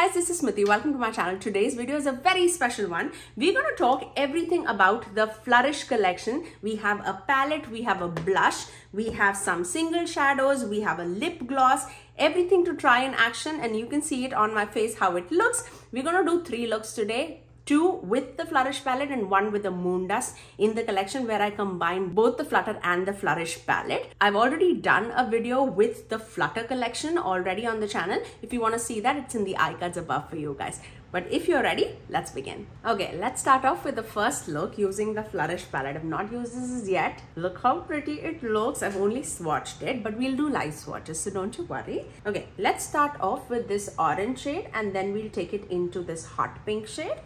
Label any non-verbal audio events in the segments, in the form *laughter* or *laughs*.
guys, this is Smriti. Welcome to my channel. Today's video is a very special one. We're going to talk everything about the Flourish collection. We have a palette, we have a blush, we have some single shadows, we have a lip gloss, everything to try in action and you can see it on my face how it looks. We're going to do three looks today two with the Flourish palette and one with the Moon Dust in the collection where I combine both the Flutter and the Flourish palette. I've already done a video with the Flutter collection already on the channel. If you want to see that, it's in the iCards above for you guys. But if you're ready, let's begin. Okay, let's start off with the first look using the Flourish palette. I've not used this yet. Look how pretty it looks. I've only swatched it, but we'll do live swatches, so don't you worry. Okay, let's start off with this orange shade and then we'll take it into this hot pink shade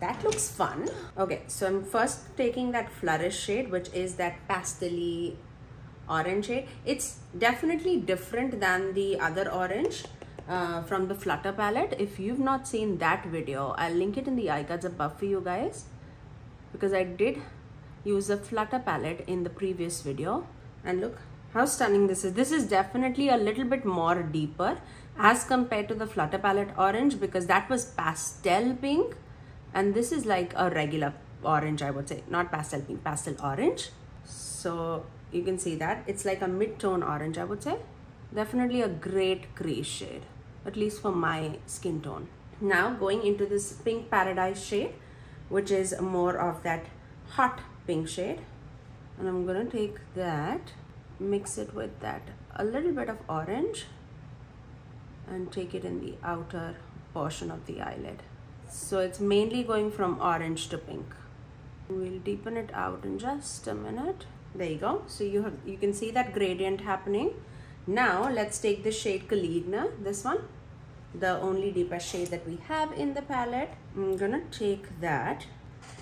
that looks fun. Okay, so I'm first taking that flourish shade, which is that pastel orange shade. It's definitely different than the other orange uh, from the Flutter palette. If you've not seen that video, I'll link it in the iCards above for you guys because I did use a Flutter palette in the previous video. And look how stunning this is. This is definitely a little bit more deeper as compared to the Flutter palette orange because that was pastel pink and this is like a regular orange I would say. Not pastel pink pastel orange. So you can see that. It's like a mid-tone orange I would say. Definitely a great gray shade at least for my skin tone. Now going into this pink paradise shade which is more of that hot pink shade. And I'm gonna take that mix it with that a little bit of orange and take it in the outer portion of the eyelid so it's mainly going from orange to pink. We'll deepen it out in just a minute. There you go. So you have you can see that gradient happening. Now let's take the shade Caligna this one the only deepest shade that we have in the palette. I'm gonna take that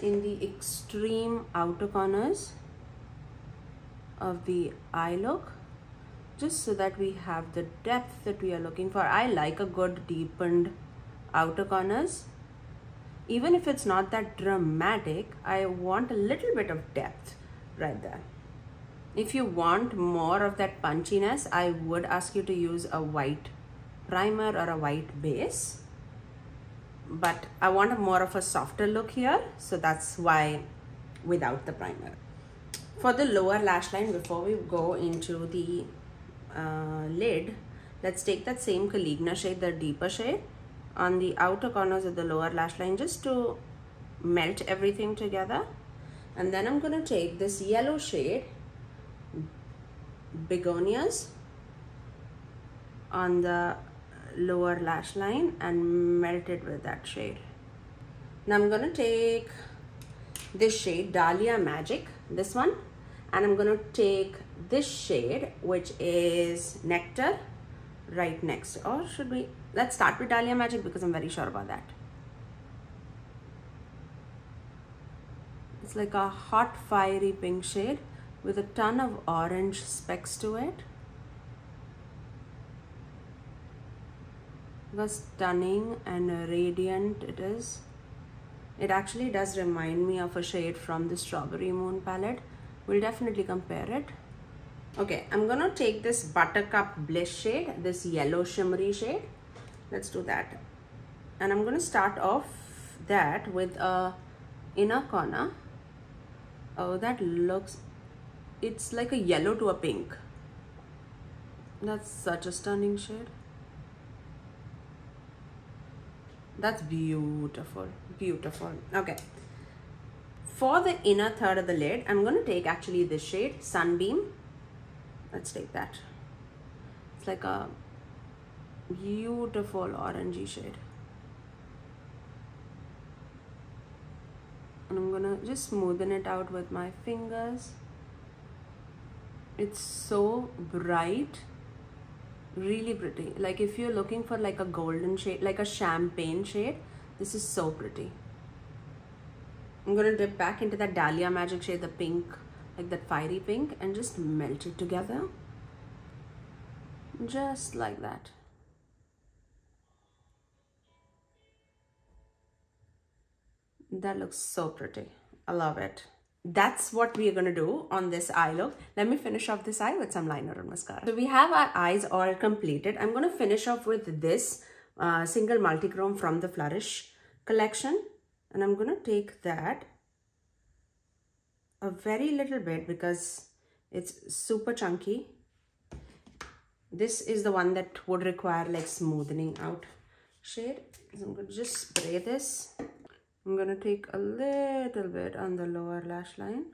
in the extreme outer corners of the eye look just so that we have the depth that we are looking for. I like a good deepened outer corners even if it's not that dramatic, I want a little bit of depth right there. If you want more of that punchiness, I would ask you to use a white primer or a white base. But I want a more of a softer look here. So that's why without the primer. For the lower lash line, before we go into the uh, lid, let's take that same Caligna shade, the deeper shade on the outer corners of the lower lash line just to melt everything together. And then I'm going to take this yellow shade begonias on the lower lash line and melt it with that shade. Now I'm going to take this shade Dahlia Magic this one. And I'm going to take this shade which is Nectar right next or should we let's start with Dahlia Magic because I'm very sure about that. It's like a hot fiery pink shade with a ton of orange specks to it. How stunning and radiant it is. It actually does remind me of a shade from the strawberry moon palette. We'll definitely compare it. Okay i'm gonna take this buttercup bliss shade this yellow shimmery shade let's do that. And i'm gonna start off that with a inner corner. Oh that looks it's like a yellow to a pink. That's such a stunning shade. That's beautiful beautiful. Okay. For the inner third of the lid i'm going to take actually this shade sunbeam. Let's take that. It's like a beautiful orangey shade. And I'm gonna just smoothen it out with my fingers. It's so bright really pretty. Like if you're looking for like a golden shade like a champagne shade this is so pretty. I'm gonna dip back into that Dahlia Magic shade the pink like that fiery pink and just melt it together. Just like that that looks so pretty I love it that's what we're gonna do on this eye look let me finish off this eye with some liner and mascara so we have our eyes all completed I'm gonna finish off with this uh, single multichrome from the Flourish collection. And I'm going to take that a very little bit because it's super chunky. This is the one that would require like smoothing out shade. So I'm going to just spray this. I'm going to take a little bit on the lower lash line.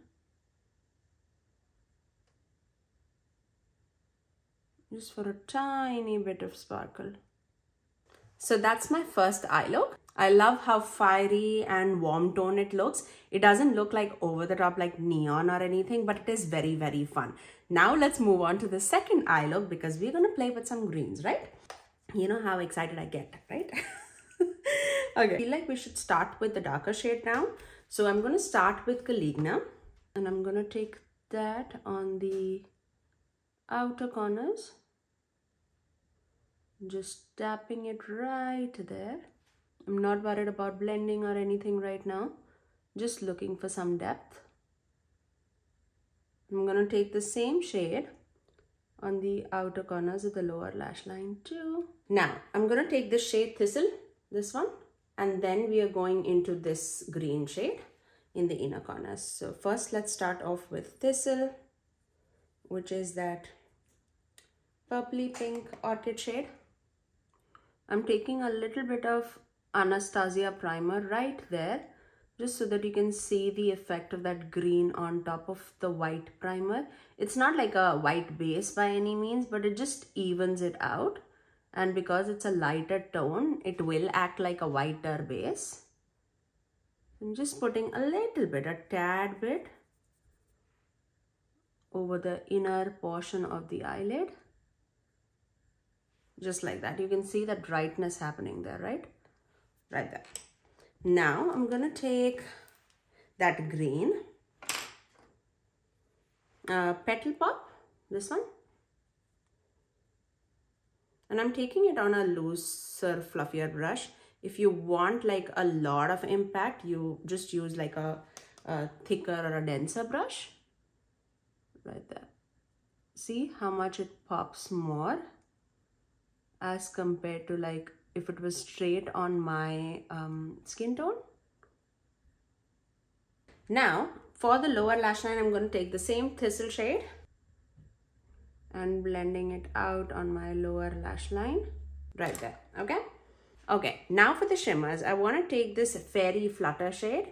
Just for a tiny bit of sparkle. So that's my first eye look. I love how fiery and warm tone it looks. It doesn't look like over the top like neon or anything, but it is very, very fun. Now let's move on to the second eye look because we're going to play with some greens, right? You know how excited I get, right? *laughs* okay. I feel like we should start with the darker shade now. So I'm going to start with Caligna and I'm going to take that on the outer corners. Just tapping it right there. I'm not worried about blending or anything right now. Just looking for some depth. I'm going to take the same shade on the outer corners of the lower lash line too. Now, I'm going to take this shade Thistle, this one, and then we are going into this green shade in the inner corners. So first, let's start off with Thistle, which is that purpley pink orchid shade. I'm taking a little bit of Anastasia primer right there just so that you can see the effect of that green on top of the white primer. It's not like a white base by any means, but it just evens it out. And because it's a lighter tone, it will act like a whiter base. I'm just putting a little bit, a tad bit over the inner portion of the eyelid. Just like that. You can see that brightness happening there, right? right there. Now I'm to take that green uh, petal pop, this one. And I'm taking it on a looser, fluffier brush. If you want like a lot of impact, you just use like a, a thicker or a denser brush. Right there. See how much it pops more as compared to like if it was straight on my um, skin tone. Now, for the lower lash line, I'm going to take the same thistle shade and blending it out on my lower lash line right there, okay? Okay, now for the shimmers, I want to take this Fairy Flutter shade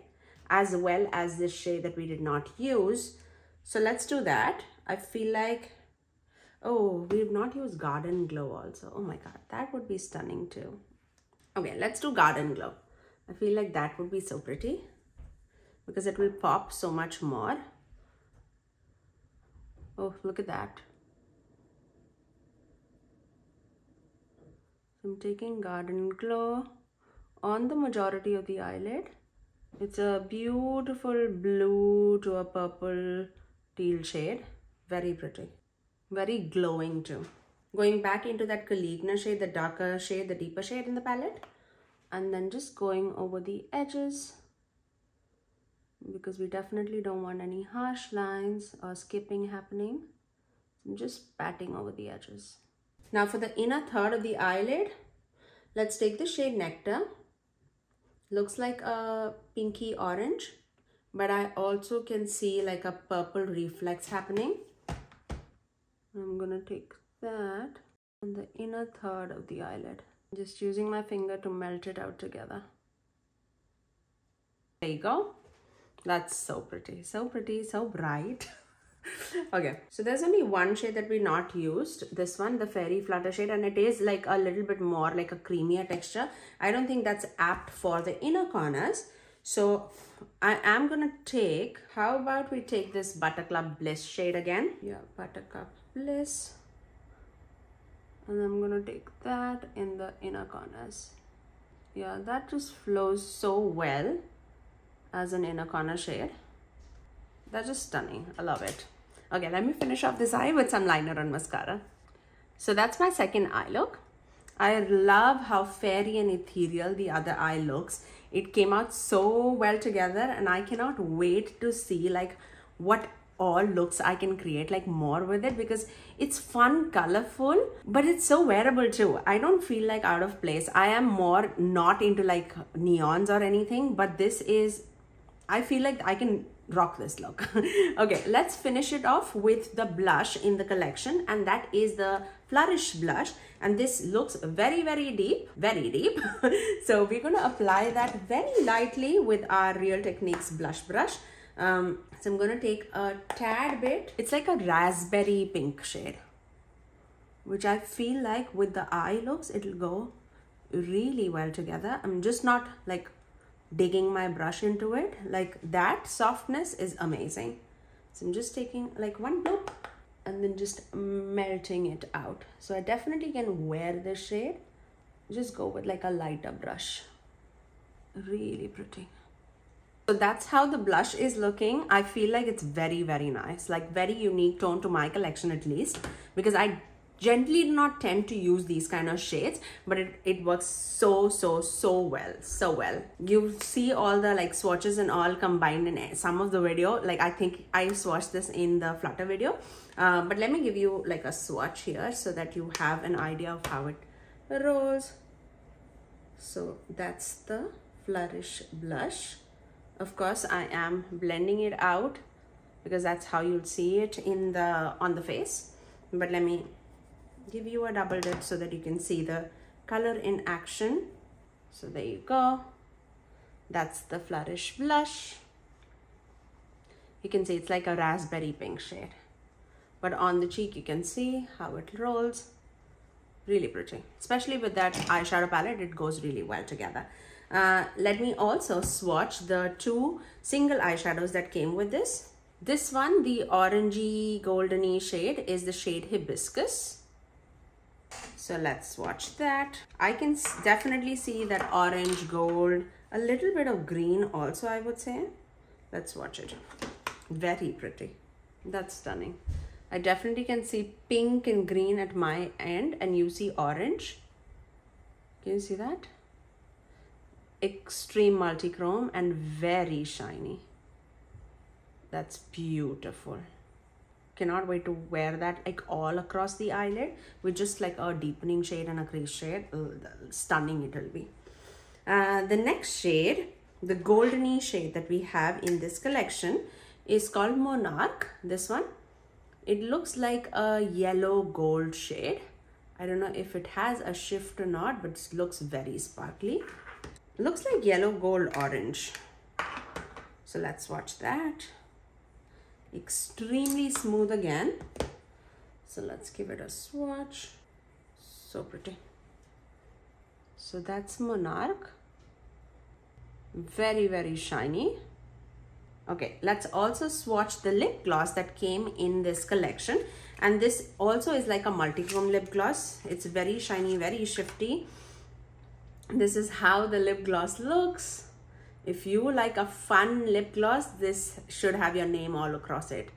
as well as this shade that we did not use. So let's do that. I feel like Oh, we've not used Garden Glow also. Oh my God, that would be stunning too. Okay, let's do Garden Glow. I feel like that would be so pretty because it will pop so much more. Oh, look at that. I'm taking Garden Glow on the majority of the eyelid. It's a beautiful blue to a purple teal shade. Very pretty very glowing too. Going back into that Caligna shade, the darker shade, the deeper shade in the palette. And then just going over the edges because we definitely don't want any harsh lines or skipping happening. I'm just patting over the edges. Now for the inner third of the eyelid, let's take the shade Nectar. Looks like a pinky orange, but I also can see like a purple reflex happening. I'm gonna take that on the inner third of the eyelid. Just using my finger to melt it out together. There you go. That's so pretty, so pretty, so bright. *laughs* *laughs* okay, so there's only one shade that we not used. This one, the Fairy Flutter shade, and it is like a little bit more like a creamier texture. I don't think that's apt for the inner corners. So I am gonna take, how about we take this Buttercup Bliss shade again? Yeah, Buttercup bliss and I'm gonna take that in the inner corners yeah that just flows so well as an inner corner shade that's just stunning. I love it. Okay let me finish off this eye with some liner and mascara. So that's my second eye look. I love how fairy and ethereal the other eye looks. It came out so well together and I cannot wait to see like what all looks I can create like more with it because it's fun, colorful, but it's so wearable too. I don't feel like out of place. I am more not into like neons or anything, but this is, I feel like I can rock this look. *laughs* okay, let's finish it off with the blush in the collection and that is the Flourish blush and this looks very very deep, very deep. *laughs* so we're going to apply that very lightly with our Real Techniques blush brush. Um, so I'm going to take a tad bit. It's like a raspberry pink shade which I feel like with the eye looks it'll go really well together. I'm just not like digging my brush into it like that softness is amazing. So i'm just taking like one bloop and then just melting it out. So i definitely can wear this shade. Just go with like a lighter brush. Really pretty. So that's how the blush is looking. I feel like it's very very nice. Like very unique tone to my collection at least because i Gently do not tend to use these kind of shades but it, it works so so so well so well. You see all the like swatches and all combined in some of the video. Like i think i swatched this in the flutter video. Uh, but let me give you like a swatch here so that you have an idea of how it rolls. So that's the flourish blush. Of course i am blending it out because that's how you'll see it in the on the face. But let me give you a double dip so that you can see the color in action. So there you go. That's the Flourish blush. You can see it's like a raspberry pink shade. But on the cheek, you can see how it rolls. Really pretty. Especially with that eyeshadow palette, it goes really well together. Uh, let me also swatch the two single eyeshadows that came with this. This one, the orangey goldeny shade, is the shade Hibiscus. So let's watch that. I can definitely see that orange, gold, a little bit of green also I would say. Let's watch it. Very pretty. That's stunning. I definitely can see pink and green at my end and you see orange. Can you see that? Extreme multichrome and very shiny. That's beautiful cannot wait to wear that like all across the eyelid with just like a deepening shade and a crease shade. Uh, stunning it will be. Uh, the next shade the goldeny shade that we have in this collection is called monarch. This one it looks like a yellow gold shade. I don't know if it has a shift or not but it looks very sparkly. Looks like yellow gold orange. So let's watch that extremely smooth again. So let's give it a swatch. So pretty. So that's monarch. Very very shiny. Okay let's also swatch the lip gloss that came in this collection. And this also is like a multi-chrome lip gloss. It's very shiny very shifty. This is how the lip gloss looks if you like a fun lip gloss, this should have your name all across it.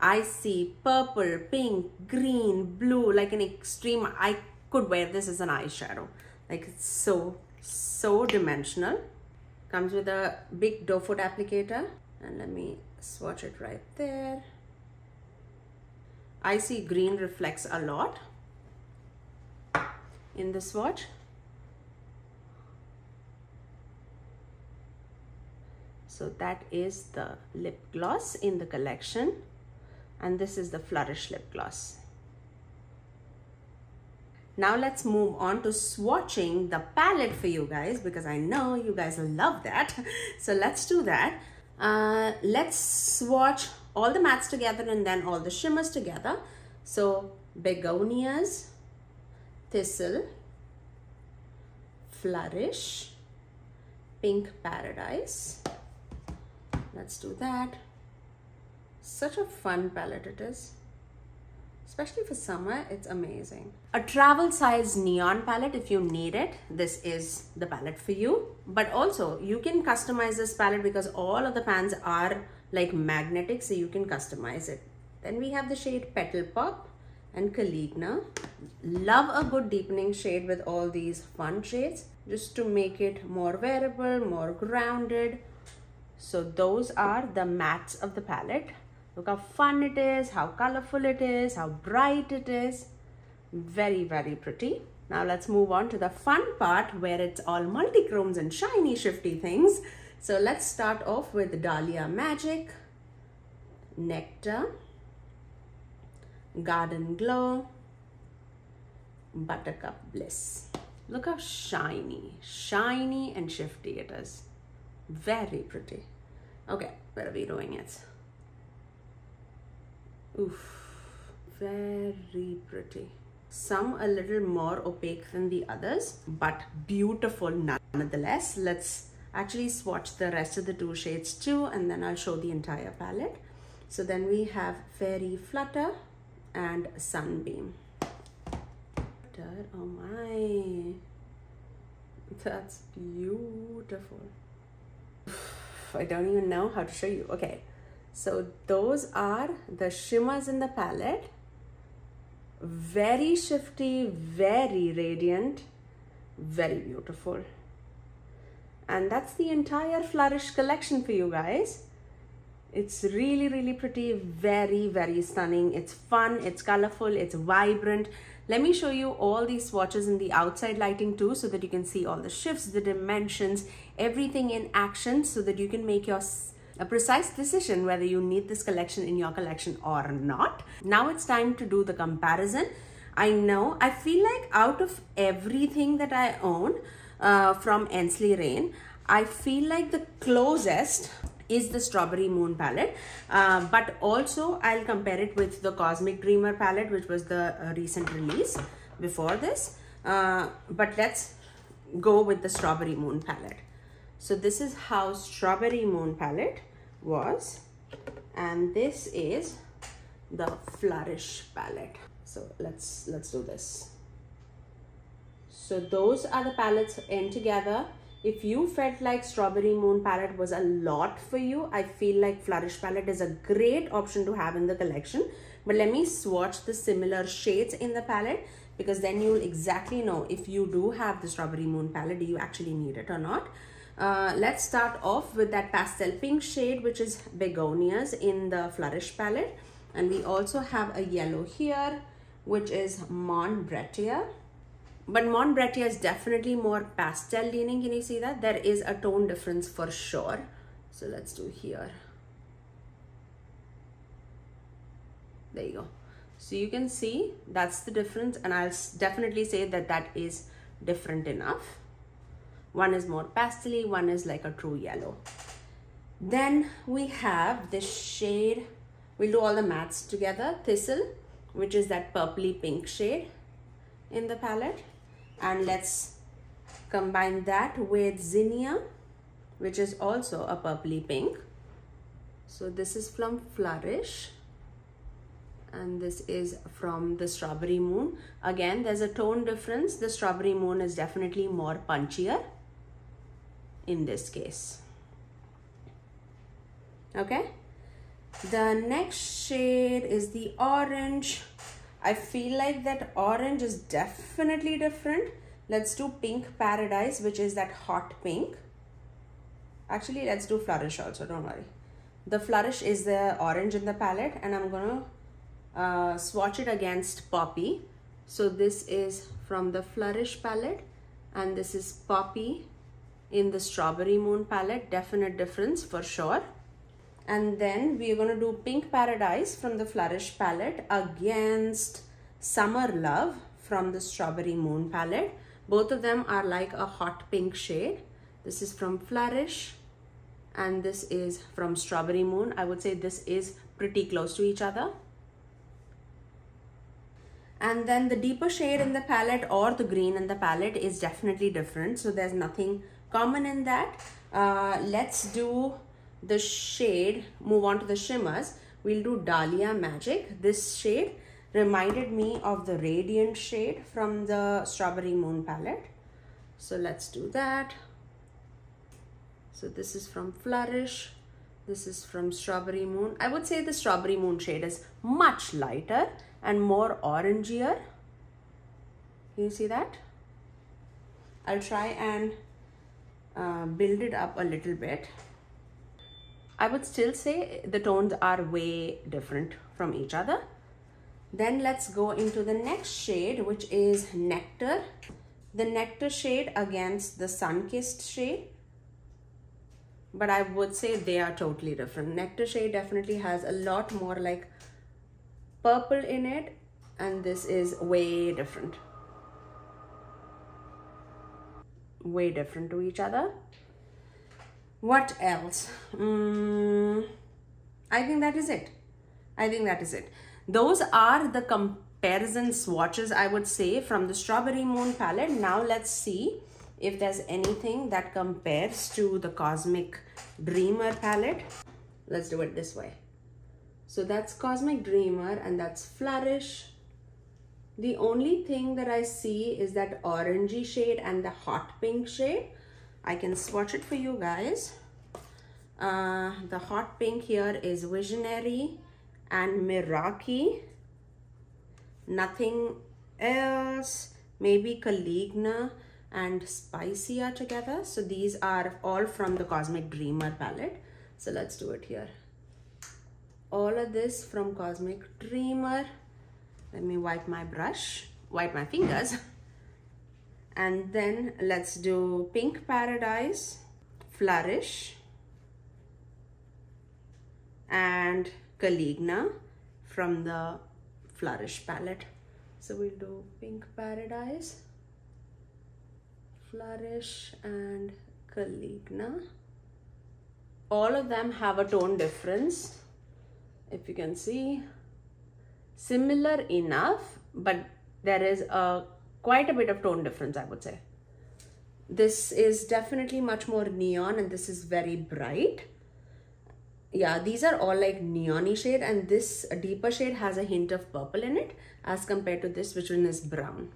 I see purple, pink, green, blue, like an extreme. I could wear this as an eyeshadow. Like it's so, so dimensional. Comes with a big doe foot applicator. And let me swatch it right there. I see green reflects a lot in the swatch. So that is the lip gloss in the collection. And this is the Flourish lip gloss. Now let's move on to swatching the palette for you guys because I know you guys love that. *laughs* So let's do that. Uh, let's swatch all the mattes together and then all the shimmers together. So begonias, thistle, flourish, pink paradise, let's do that. Such a fun palette it is. Especially for summer it's amazing. A travel size neon palette if you need it this is the palette for you. But also you can customize this palette because all of the pans are like magnetic so you can customize it. Then we have the shade petal pop and Caligna. Love a good deepening shade with all these fun shades just to make it more wearable, more grounded, so those are the mattes of the palette. Look how fun it is, how colorful it is, how bright it is. Very, very pretty. Now let's move on to the fun part where it's all multi-chromes and shiny shifty things. So let's start off with Dahlia Magic, Nectar, Garden Glow, Buttercup Bliss. Look how shiny, shiny and shifty it is. Very pretty. Okay, are we doing it? Oof, very pretty. Some a little more opaque than the others, but beautiful nonetheless. Let's actually swatch the rest of the two shades too, and then I'll show the entire palette. So then we have Fairy Flutter and Sunbeam. Oh my, that's beautiful. I don't even know how to show you. Okay, so those are the shimmers in the palette. Very shifty, very radiant, very beautiful. And that's the entire Flourish collection for you guys. It's really, really pretty, very, very stunning. It's fun, it's colorful, it's vibrant. Let me show you all these swatches in the outside lighting too so that you can see all the shifts, the dimensions, everything in action so that you can make your a precise decision whether you need this collection in your collection or not. Now it's time to do the comparison. I know, I feel like out of everything that I own uh, from Ensley Reign, I feel like the closest is the Strawberry Moon palette. Uh, but also I'll compare it with the Cosmic Dreamer palette, which was the uh, recent release before this. Uh, but let's go with the Strawberry Moon palette. So this is how Strawberry Moon palette was. And this is the Flourish palette. So let's, let's do this. So those are the palettes in together if you felt like Strawberry Moon palette was a lot for you, I feel like Flourish palette is a great option to have in the collection. But let me swatch the similar shades in the palette because then you'll exactly know if you do have the Strawberry Moon palette, do you actually need it or not. Uh, let's start off with that pastel pink shade which is begonias in the flourish palette and we also have a yellow here which is Montbretia but Montbretia is definitely more pastel leaning. Can you see that? There is a tone difference for sure. So let's do here. There you go. So you can see that's the difference and I'll definitely say that that is different enough. One is more pastely, one is like a true yellow. Then we have this shade, we'll do all the mattes together, Thistle, which is that purpley pink shade in the palette. And let's combine that with zinnia which is also a purpley pink. So this is from flourish. And this is from the strawberry moon. Again there's a tone difference. The strawberry moon is definitely more punchier in this case okay the next shade is the orange I feel like that orange is definitely different. Let's do pink paradise, which is that hot pink. Actually, let's do flourish also, don't worry. The flourish is the orange in the palette and I'm gonna uh, swatch it against poppy. So this is from the flourish palette and this is poppy in the strawberry moon palette. Definite difference for sure. And then we are going to do pink paradise from the flourish palette against summer love from the strawberry moon palette. Both of them are like a hot pink shade. This is from flourish and this is from strawberry moon. I would say this is pretty close to each other. And then the deeper shade in the palette or the green in the palette is definitely different. So there's nothing common in that uh, let's do the shade, move on to the shimmers, we'll do Dahlia Magic. This shade reminded me of the Radiant shade from the Strawberry Moon palette. So let's do that. So this is from Flourish. This is from Strawberry Moon. I would say the Strawberry Moon shade is much lighter and more orangier. Can you see that? I'll try and uh, build it up a little bit. I would still say the tones are way different from each other. Then let's go into the next shade, which is Nectar. The Nectar shade against the Sun-Kissed shade. But I would say they are totally different. Nectar shade definitely has a lot more like purple in it and this is way different. Way different to each other. What else? Mm, I think that is it. I think that is it. Those are the comparison swatches I would say from the Strawberry Moon palette. Now let's see if there's anything that compares to the Cosmic Dreamer palette. Let's do it this way. So that's Cosmic Dreamer and that's Flourish. The only thing that I see is that orangey shade and the hot pink shade. I can swatch it for you guys. Uh, the hot pink here is Visionary and Miraki. Nothing else. Maybe Caligna and Spicia together. So these are all from the Cosmic Dreamer palette. So let's do it here. All of this from Cosmic Dreamer. Let me wipe my brush, wipe my fingers. And then let's do Pink Paradise, Flourish, and Caligna from the Flourish palette. So we'll do Pink Paradise, Flourish and Caligna. All of them have a tone difference. If you can see, similar enough, but there is a quite a bit of tone difference, I would say. This is definitely much more neon and this is very bright. Yeah, these are all like neony shade and this deeper shade has a hint of purple in it as compared to this which one is brown.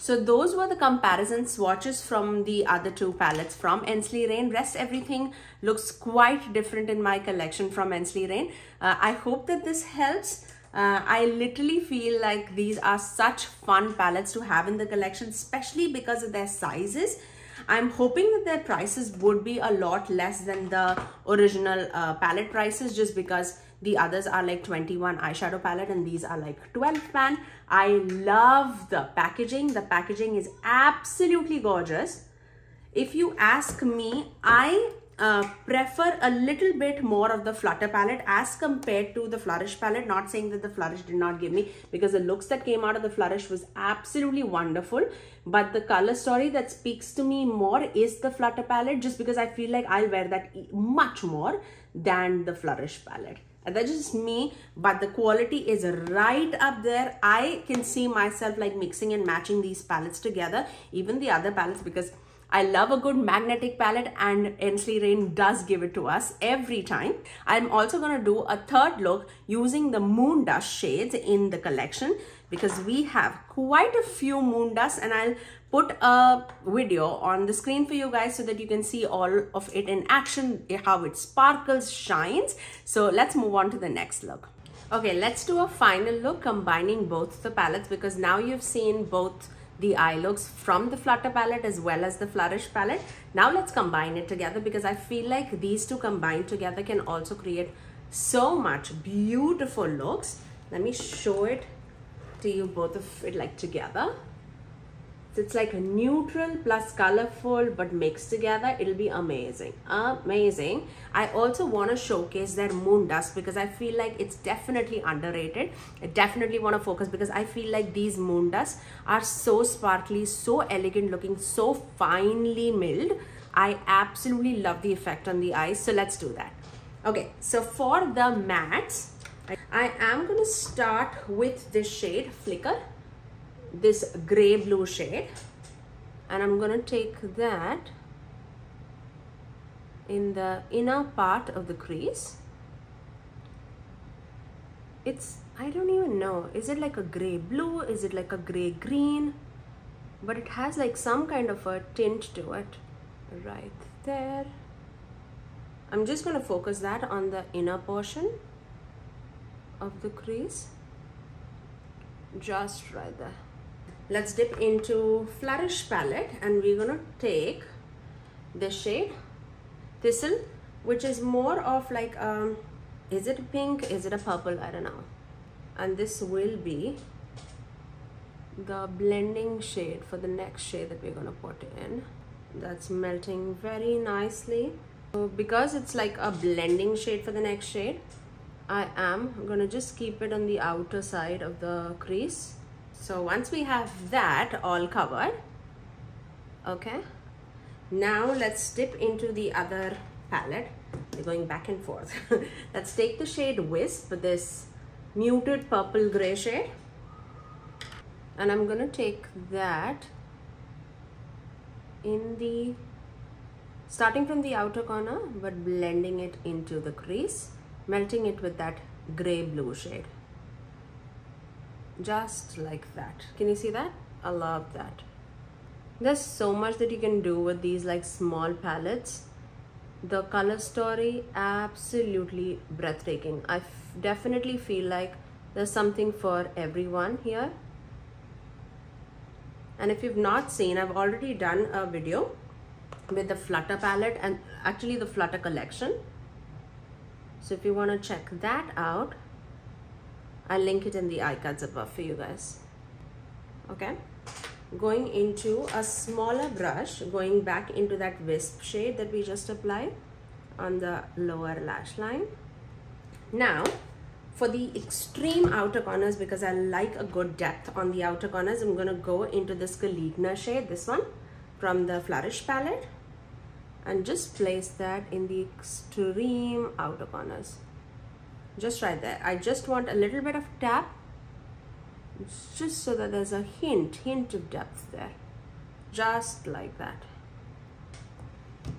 So those were the comparison swatches from the other two palettes from Ensley Reign. Rest everything looks quite different in my collection from Ensley Reign. Uh, I hope that this helps. Uh, I literally feel like these are such fun palettes to have in the collection, especially because of their sizes. I'm hoping that their prices would be a lot less than the original uh, palette prices just because the others are like 21 eyeshadow palette and these are like 12 pan. I love the packaging. The packaging is absolutely gorgeous. If you ask me, I uh, prefer a little bit more of the Flutter palette as compared to the Flourish palette. Not saying that the Flourish did not give me because the looks that came out of the Flourish was absolutely wonderful. But the color story that speaks to me more is the Flutter palette just because I feel like I'll wear that much more than the Flourish palette. And that's just me, but the quality is right up there. I can see myself like mixing and matching these palettes together, even the other palettes because I love a good magnetic palette and Ensley Reign does give it to us every time. I'm also going to do a third look using the Moon Dust shades in the collection because we have quite a few Moon Dust and I'll put a video on the screen for you guys so that you can see all of it in action, how it sparkles, shines. So let's move on to the next look. Okay, let's do a final look combining both the palettes because now you've seen both the eye looks from the Flutter palette as well as the Flourish palette. Now let's combine it together because I feel like these two combined together can also create so much beautiful looks. Let me show it to you both of it like together. It's like a neutral plus colorful but mixed together. It'll be amazing. Amazing. I also want to showcase their moon dust because I feel like it's definitely underrated. I definitely want to focus because I feel like these moon dust are so sparkly, so elegant looking, so finely milled. I absolutely love the effect on the eyes. So let's do that. Okay, so for the mattes, I am going to start with this shade Flicker this gray blue shade. And I'm going to take that in the inner part of the crease. It's I don't even know. Is it like a gray blue? Is it like a gray green? But it has like some kind of a tint to it right there. I'm just going to focus that on the inner portion of the crease. Just right there let's dip into flourish palette and we're gonna take the shade thistle which is more of like um is it pink is it a purple? I don't know. And this will be the blending shade for the next shade that we're to put in. That's melting very nicely. So because it's like a blending shade for the next shade I am to just keep it on the outer side of the crease so once we have that all covered okay now let's dip into the other palette. We're going back and forth. *laughs* Let's take the shade wisp this muted purple gray shade. And I'm gonna take that in the starting from the outer corner but blending it into the crease melting it with that gray blue shade just like that. Can you see that? I love that. There's so much that you can do with these like small palettes. The color story absolutely breathtaking. I definitely feel like there's something for everyone here. And if you've not seen I've already done a video with the flutter palette and actually the flutter collection. So if you want to check that out I'll link it in the iCards above for you guys. Okay? Going into a smaller brush going back into that wisp shade that we just applied on the lower lash line. Now for the extreme outer corners because I like a good depth on the outer corners I'm gonna go into this Caligna shade this one from the Flourish palette and just place that in the extreme outer corners just right there I just want a little bit of tap. Just so that there's a hint hint of depth there. Just like that.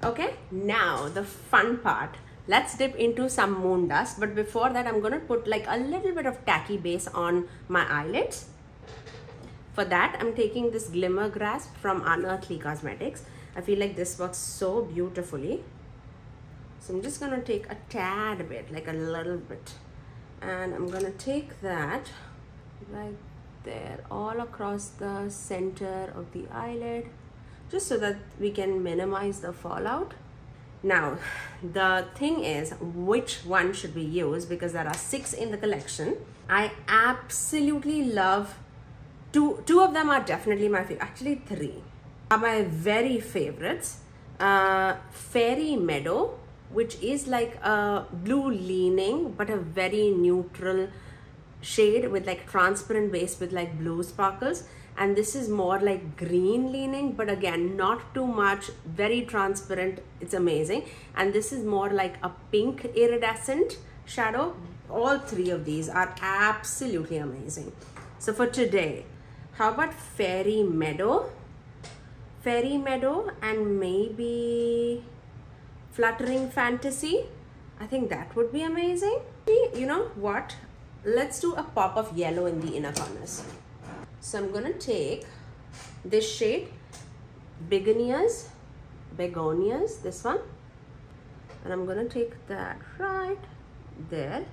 Okay now the fun part. Let's dip into some moon dust but before that i'm to put like a little bit of tacky base on my eyelids. For that i'm taking this glimmer grasp from unearthly cosmetics. I feel like this works so beautifully so i'm just going to take a tad bit like a little bit. And i'm going to take that right there all across the center of the eyelid just so that we can minimize the fallout. Now the thing is which one should we use? Because there are six in the collection. I absolutely love two two of them are definitely my favorite actually three are my very favorites. Uh fairy meadow which is like a blue leaning but a very neutral shade with like transparent base with like blue sparkles. And this is more like green leaning but again not too much very transparent. It's amazing. And this is more like a pink iridescent shadow. All three of these are absolutely amazing. So for today how about fairy meadow? Fairy meadow and maybe fluttering fantasy. I think that would be amazing. You know what? Let's do a pop of yellow in the inner corners. So i'm gonna take this shade begonias begonias this one. And i'm gonna take that right there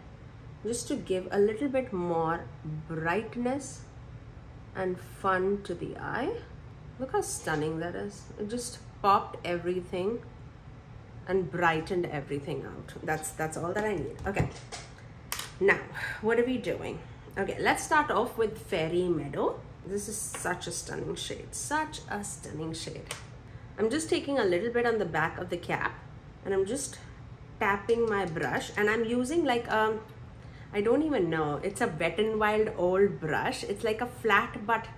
just to give a little bit more brightness and fun to the eye. Look how stunning that is. It just popped everything and brightened everything out that's that's all that i need okay now, what are we doing? Okay, let's start off with Fairy Meadow. This is such a stunning shade, such a stunning shade. I'm just taking a little bit on the back of the cap and I'm just tapping my brush and I'm using like a, um, don't even know, it's a Wet n Wild old brush. It's like a flat but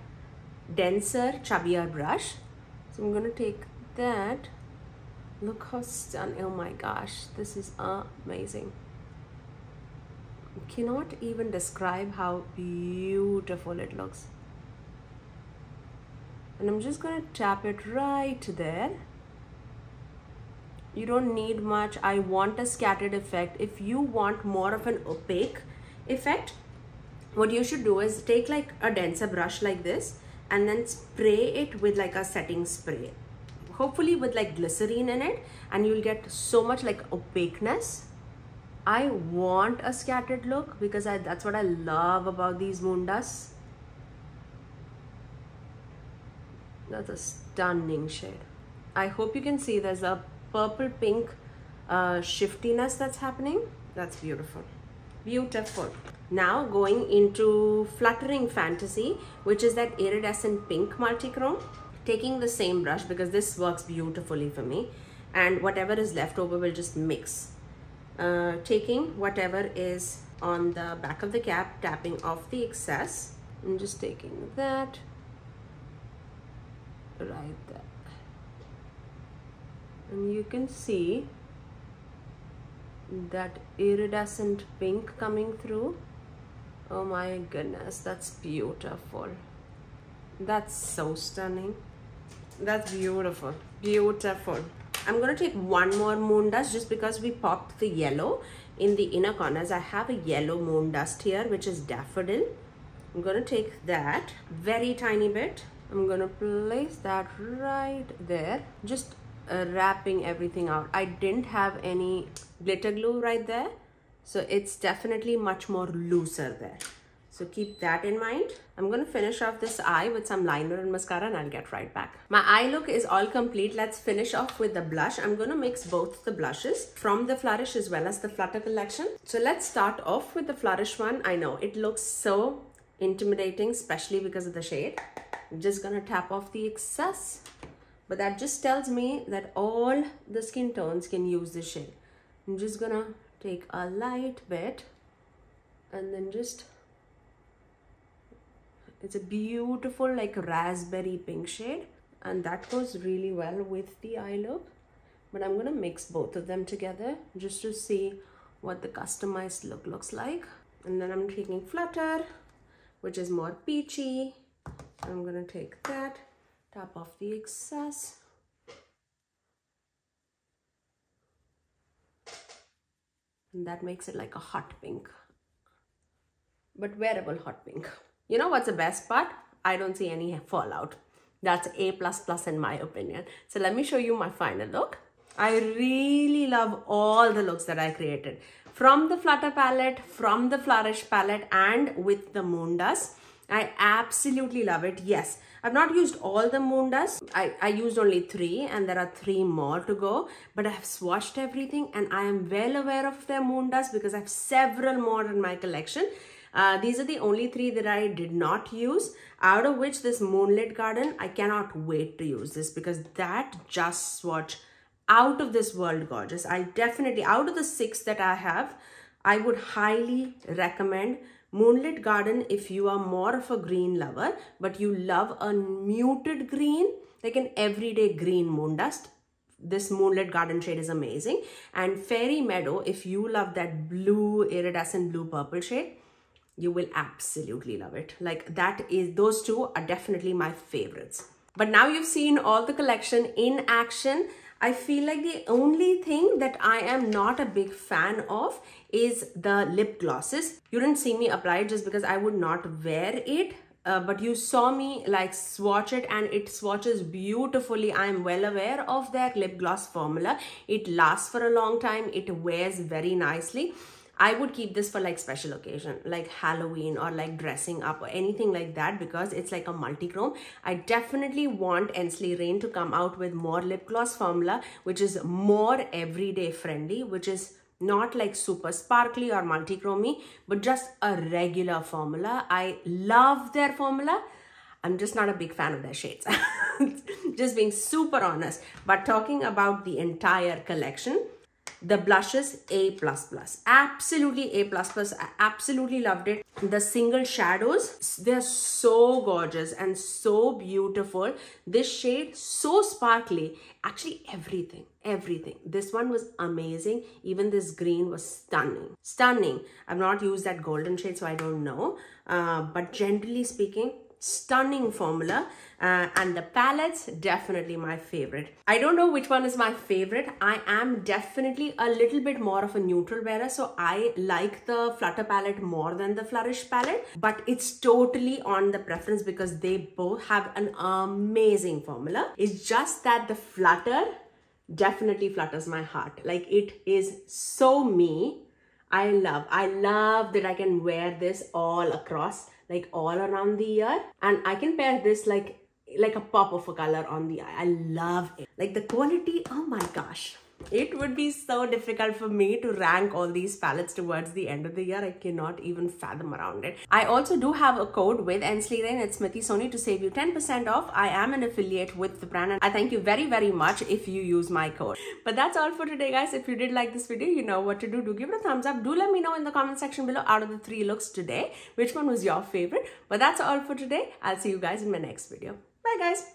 denser, chubbier brush. So I'm gonna take that. Look how stunning, oh my gosh, this is amazing. Cannot even describe how beautiful it looks. And I'm just gonna tap it right there. You don't need much. I want a scattered effect. If you want more of an opaque effect what you should do is take like a denser brush like this and then spray it with like a setting spray hopefully with like glycerine in it and you'll get so much like opaqueness I want a scattered look because I, that's what I love about these moon dusts. That's a stunning shade. I hope you can see there's a purple pink uh, shiftiness that's happening. That's beautiful. Beautiful. Now going into Fluttering Fantasy, which is that iridescent pink multichrome. Taking the same brush because this works beautifully for me. And whatever is left over will just mix. Uh, taking whatever is on the back of the cap, tapping off the excess. And just taking that right there. And you can see that iridescent pink coming through oh my goodness that's beautiful that's so stunning that's beautiful. Beautiful. I'm to take one more moon dust just because we popped the yellow in the inner corners. I have a yellow moon dust here which is daffodil. I'm to take that very tiny bit. I'm to place that right there just uh, wrapping everything out. I didn't have any glitter glue right there so it's definitely much more looser there so keep that in mind. I'm going to finish off this eye with some liner and mascara and I'll get right back. My eye look is all complete. Let's finish off with the blush. I'm going to mix both the blushes from the Flourish as well as the Flutter collection. So let's start off with the Flourish one. I know it looks so intimidating, especially because of the shade. I'm just going to tap off the excess. But that just tells me that all the skin tones can use this shade. I'm just gonna take a light bit and then just it's a beautiful like raspberry pink shade and that goes really well with the eye look. But I'm gonna mix both of them together just to see what the customized look looks like. And then I'm taking flutter which is more peachy. I'm gonna take that tap off the excess. And that makes it like a hot pink. But wearable hot pink you know what's the best part i don't see any fallout that's a plus plus in my opinion so let me show you my final look i really love all the looks that i created from the flutter palette from the flourish palette and with the moon dust I absolutely love it. Yes, I've not used all the moon dust. I, I used only three and there are three more to go. But I have swatched everything and I am well aware of their moon dust because I have several more in my collection. Uh, these are the only three that I did not use, out of which this Moonlit Garden, I cannot wait to use this because that just swatch out of this world gorgeous. I definitely, out of the six that I have, I would highly recommend Moonlit Garden if you are more of a green lover, but you love a muted green, like an everyday green moon dust. This Moonlit Garden shade is amazing. And Fairy Meadow, if you love that blue, iridescent blue purple shade, you will absolutely love it. Like that is, those two are definitely my favorites. But now you've seen all the collection in action. I feel like the only thing that I am not a big fan of is the lip glosses. You didn't see me apply it just because I would not wear it. Uh, but you saw me like swatch it and it swatches beautifully. I am well aware of their lip gloss formula. It lasts for a long time. It wears very nicely. I would keep this for like special occasion, like Halloween or like dressing up or anything like that because it's like a multi-chrome. I definitely want Ensley Reign to come out with more lip gloss formula, which is more everyday friendly, which is not like super sparkly or multi-chromy, but just a regular formula. I love their formula. I'm just not a big fan of their shades. *laughs* just being super honest. But talking about the entire collection, the blushes a. Plus plus absolutely a. Plus plus i absolutely loved it. The single shadows they're so gorgeous and so beautiful. This shade so sparkly. Actually everything everything. This one was amazing. Even this green was stunning. Stunning. I've not used that golden shade so i don't know. Uh, but generally speaking stunning formula uh, and the palettes definitely my favorite. I don't know which one is my favorite. I am definitely a little bit more of a neutral wearer so i like the flutter palette more than the flourish palette but it's totally on the preference because they both have an amazing formula. It's just that the flutter definitely flutters my heart. Like it is so me. I love, I love that I can wear this all across, like all around the ear. And I can pair this like, like a pop of a color on the eye. I love it. Like the quality, oh my gosh. It would be so difficult for me to rank all these palettes towards the end of the year. I cannot even fathom around it. I also do have a code with Ensley at Smithy Sony to save you 10% off. I am an affiliate with the brand and I thank you very, very much if you use my code. But that's all for today, guys. If you did like this video, you know what to do. Do give it a thumbs up. Do let me know in the comment section below out of the three looks today, which one was your favorite. But that's all for today. I'll see you guys in my next video. Bye, guys.